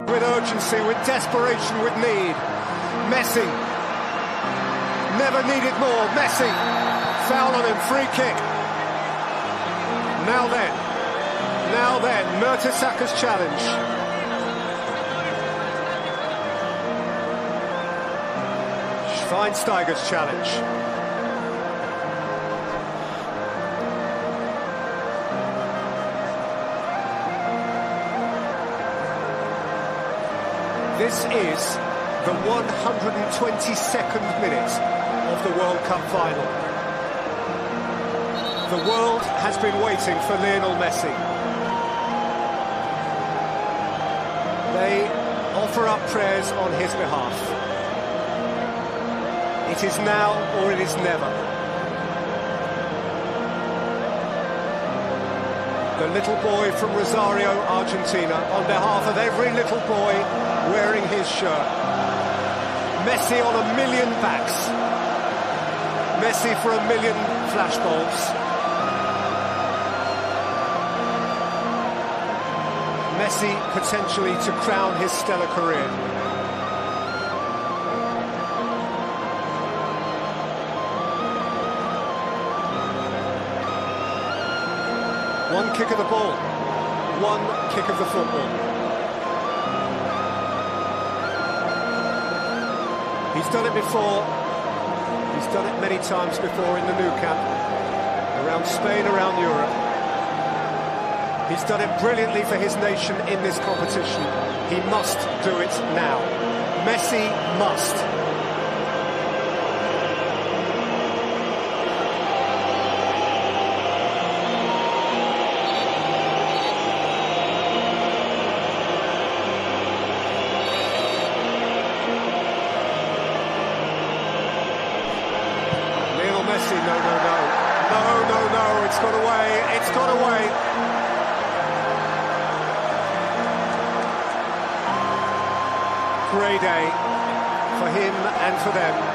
with urgency, with desperation, with need. Messi never needed more. Messi foul on him, free kick. Now then, now then, Mertesackers challenge. Schweinsteiger's challenge. This is the 122nd minute of the World Cup final. The world has been waiting for Lionel Messi. They offer up prayers on his behalf. It is now or it is never. The little boy from Rosario, Argentina, on behalf of every little boy his shirt. Messi on a million backs. Messi for a million flashbulbs. Messi potentially to crown his stellar career. One kick of the ball, one kick of the football. He's done it before. He's done it many times before in the Nou Camp, around Spain, around Europe. He's done it brilliantly for his nation in this competition. He must do it now. Messi must. Messi, no, no, no. No, no, no, it's got away, it's got away. Great day for him and for them.